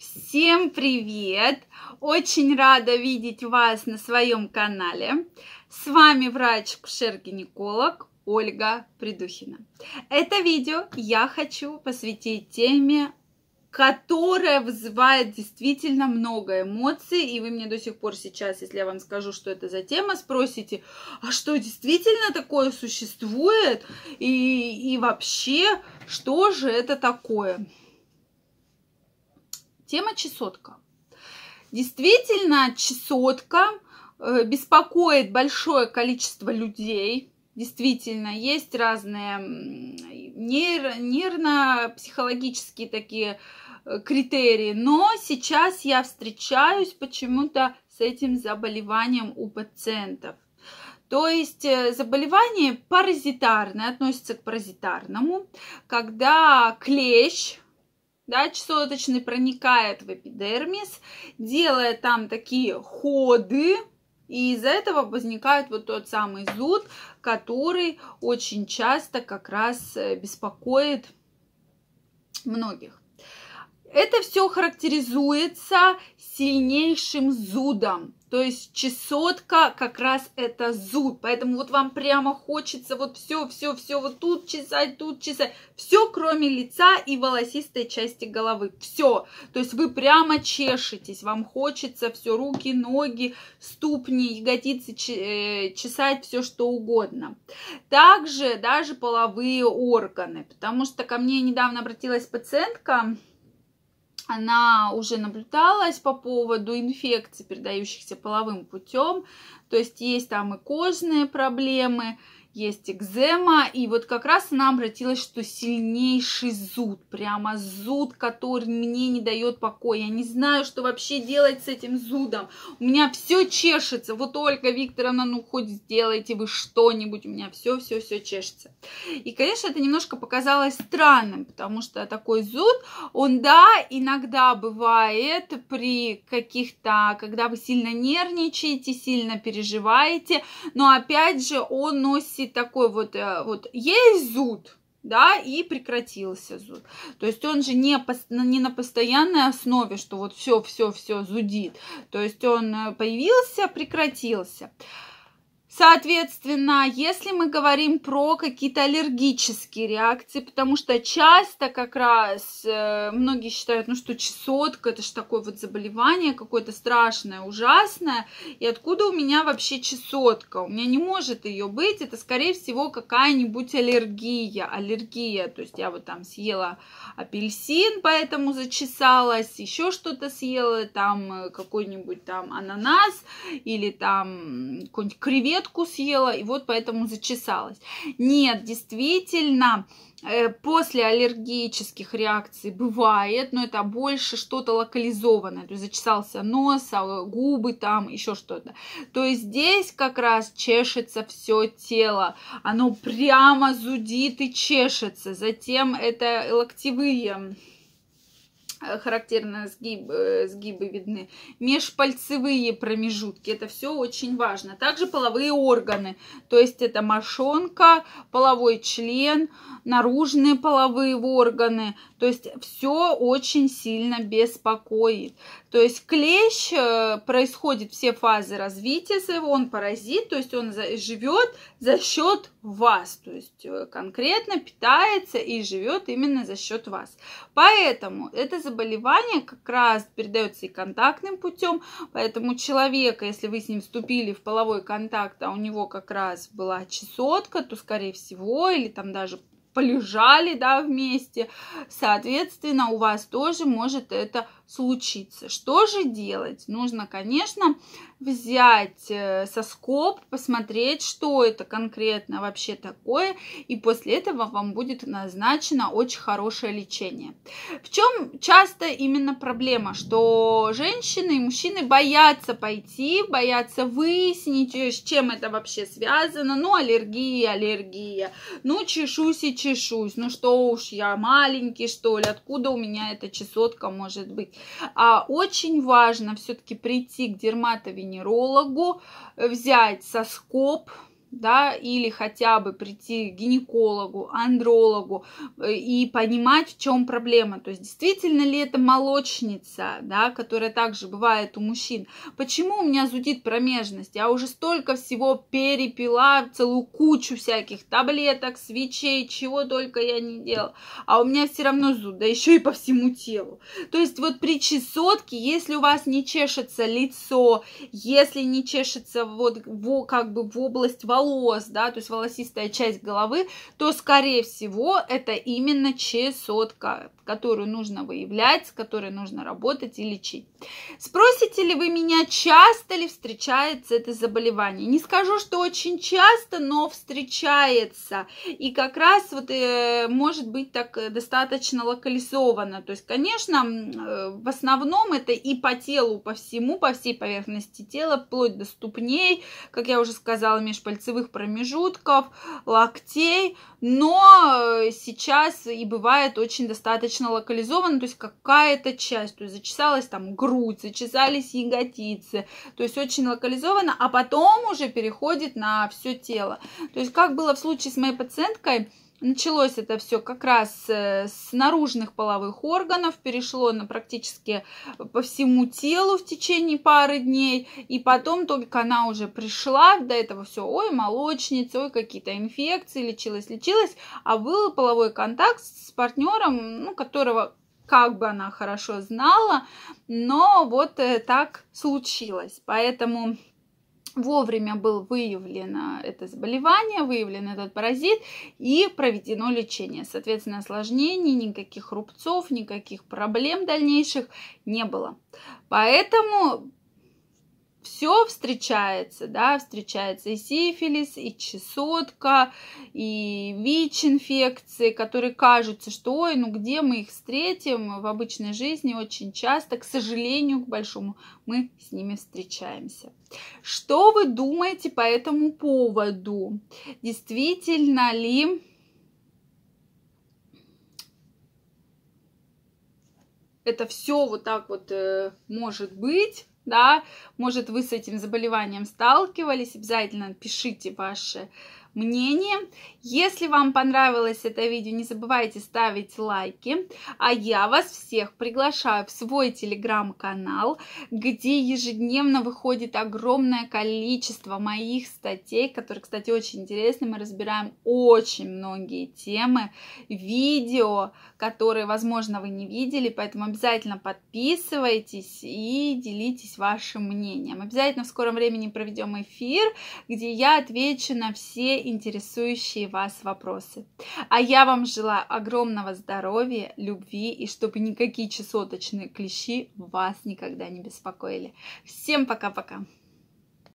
Всем привет! Очень рада видеть вас на своем канале. С вами врач-кушер-гинеколог Ольга Придухина. Это видео я хочу посвятить теме которая вызывает действительно много эмоций, и вы мне до сих пор сейчас, если я вам скажу, что это за тема, спросите, а что действительно такое существует, и, и вообще, что же это такое? Тема чесотка. Действительно, чесотка э, беспокоит большое количество людей, действительно, есть разные нейро, нервно-психологические такие Э, критерии, но сейчас я встречаюсь почему-то с этим заболеванием у пациентов. То есть э, заболевание паразитарное, относится к паразитарному, когда клещ, да, кислоточный проникает в эпидермис, делая там такие ходы, и из-за этого возникает вот тот самый зуд, который очень часто как раз э, беспокоит многих. Это все характеризуется сильнейшим зудом. То есть чесотка как раз это зуд. Поэтому вот вам прямо хочется вот все, все, все вот тут чесать, тут чесать. Все, кроме лица и волосистой части головы. Все. То есть вы прямо чешетесь. Вам хочется все, руки, ноги, ступни, ягодицы э, чесать, все что угодно. Также даже половые органы. Потому что ко мне недавно обратилась пациентка, она уже наблюдалась по поводу инфекций, передающихся половым путем. То есть есть там и кожные проблемы, есть экзема, и вот как раз она обратилась, что сильнейший зуд, прямо зуд, который мне не дает покоя. Я не знаю, что вообще делать с этим зудом. У меня все чешется. Вот Ольга Викторовна, ну хоть сделайте вы что-нибудь, у меня все-все-все чешется. И, конечно, это немножко показалось странным, потому что такой зуд, он, да, иногда бывает при каких-то, когда вы сильно нервничаете, сильно переживаете, но опять же он носит носит такой вот, э, вот есть зуд, да, и прекратился зуд. То есть он же не, не на постоянной основе, что вот все, все, все зудит. То есть он э, появился, прекратился. Соответственно, если мы говорим про какие-то аллергические реакции, потому что часто как раз э, многие считают, ну что чесотка, это же такое вот заболевание какое-то страшное, ужасное, и откуда у меня вообще чесотка? У меня не может ее быть, это скорее всего какая-нибудь аллергия, аллергия, то есть я вот там съела апельсин, поэтому зачесалась, еще что-то съела, там э, какой-нибудь там ананас или там какую-нибудь креветку съела, и вот поэтому зачесалась. Нет, действительно, Э, после аллергических реакций бывает, но это больше что-то локализованное, то есть зачесался нос, а, губы там, еще что-то. То есть здесь как раз чешется все тело, оно прямо зудит и чешется. Затем это локтевые характерно сгиб, э, сгибы видны, межпальцевые промежутки, это все очень важно. Также половые органы, то есть это мошонка, половой член, наружные половые органы, то есть все очень сильно беспокоит. То есть клещ э, происходит все фазы развития своего, он паразит, то есть он живет за счет вас, то есть конкретно питается и живет именно за счет вас. Поэтому это заболевание как раз передается и контактным путем, поэтому человека, если вы с ним вступили в половой контакт, а у него как раз была чесотка, то, скорее всего, или там даже полежали, да, вместе, соответственно, у вас тоже может это случиться. Что же делать? Нужно, конечно, взять э, соскоп, посмотреть, что это конкретно вообще такое, и после этого вам будет назначено очень хорошее лечение. В чем часто именно проблема, что женщины и мужчины боятся пойти, боятся выяснить, э, с чем это вообще связано, ну, аллергия, аллергия, ну, чешусь и чешусь, ну, что уж я маленький, что ли, откуда у меня эта чесотка может быть. А очень важно все-таки прийти к дерматовенерологу, взять соскоп, да, или хотя бы прийти к гинекологу, андрологу э, и понимать, в чем проблема. То есть, действительно ли это молочница, да, которая также бывает у мужчин. Почему у меня зудит промежность? Я уже столько всего перепила, целую кучу всяких таблеток, свечей, чего только я не делала. А у меня все равно зуд, да еще и по всему телу. То есть, вот при чесотке, если у вас не чешется лицо, если не чешется вот в, как бы в область волос, волос, да, то есть волосистая часть головы, то, скорее всего, это именно чесотка, которую нужно выявлять, с которой нужно работать и лечить. Спросите ли вы меня, часто ли встречается это заболевание? Не скажу, что очень часто, но встречается. И как раз вот э, может быть так э, достаточно локализовано. То есть, конечно, э, в основном это и по телу, по всему, по всей поверхности тела, вплоть до ступней, как я уже сказала, межпальцевых промежутков, локтей. Но сейчас и бывает очень достаточно локализовано, то есть какая-то часть, то есть зачесалась там грудь, зачесались ягодицы, то есть очень локализовано, а потом уже переходит на все тело. То есть как было в случае с моей пациенткой, Началось это все как раз э, с наружных половых органов, перешло на практически по всему телу в течение пары дней, и потом только она уже пришла, до этого все, ой, молочница, ой, какие-то инфекции, лечилась, лечилась, а был половой контакт с партнером, ну, которого как бы она хорошо знала, но вот э, так случилось. Поэтому вовремя был выявлено это заболевание, выявлен этот паразит и проведено лечение. Соответственно, осложнений, никаких рубцов, никаких проблем дальнейших не было. Поэтому все встречается, да, встречается и сифилис, и чесотка, и ВИЧ-инфекции, которые кажутся, что, ой, ну где мы их встретим в обычной жизни очень часто, к сожалению, к большому, мы с ними встречаемся. Что вы думаете по этому поводу? Действительно ли это все вот так вот э, может быть? Да, может, вы с этим заболеванием сталкивались, обязательно пишите ваши мнение. Если вам понравилось это видео, не забывайте ставить лайки. А я вас всех приглашаю в свой телеграм-канал, где ежедневно выходит огромное количество моих статей, которые, кстати, очень интересны. Мы разбираем очень многие темы, видео, которые, возможно, вы не видели, поэтому обязательно подписывайтесь и делитесь вашим мнением. Обязательно в скором времени проведем эфир, где я отвечу на интересующие вас вопросы. А я вам желаю огромного здоровья, любви и чтобы никакие чесоточные клещи вас никогда не беспокоили. Всем пока-пока!